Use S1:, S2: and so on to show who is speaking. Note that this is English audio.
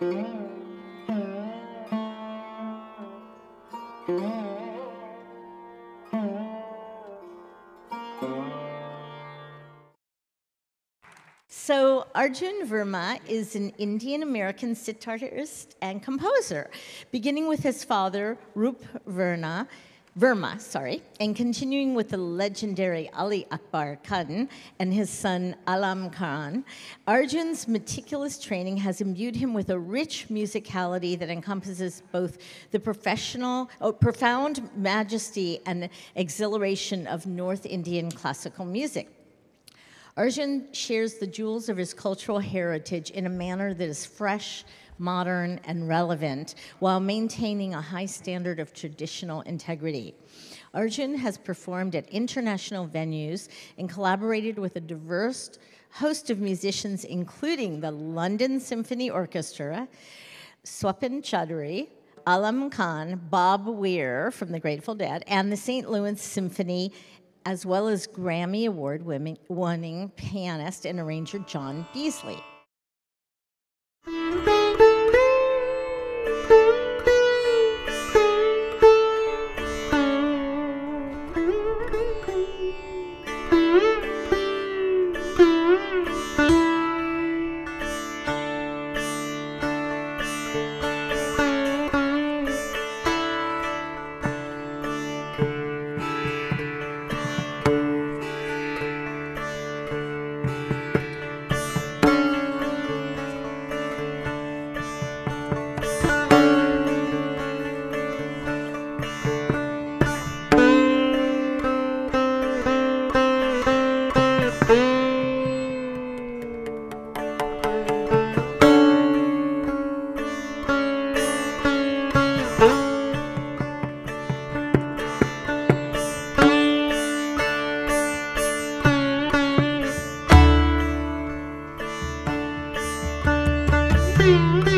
S1: So, Arjun Verma is an Indian American sitarist and composer, beginning with his father, Roop Verna, Verma, sorry, and continuing with the legendary Ali Akbar Khan and his son Alam Khan. Arjun's meticulous training has imbued him with a rich musicality that encompasses both the professional, oh, profound majesty and exhilaration of North Indian classical music. Arjun shares the jewels of his cultural heritage in a manner that is fresh, modern, and relevant while maintaining a high standard of traditional integrity. Arjun has performed at international venues and collaborated with a diverse host of musicians, including the London Symphony Orchestra, Swapan Chaudhuri, Alam Khan, Bob Weir from the Grateful Dead, and the St. Louis Symphony as well as Grammy Award winning pianist and arranger John Beasley.
S2: Música